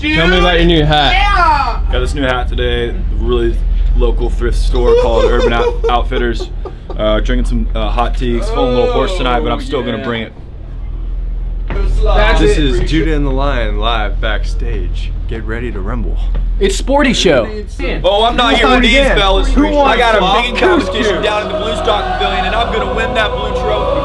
dude. Tell me about your new hat. Yeah. Got this new hat today. Really local thrift store called Urban Out- Outfitters. Uh, drinking some uh, hot teas. Feeling a little hoarse tonight, but I'm still gonna bring it. That's This it. is Judah and the Lion live backstage. Get ready to rumble. It's Sporty Show. Oh, I'm not here with these fellas. Who wants I got a big competition down in the Blue Stock Pavilion, and I'm gonna win that blue trophy.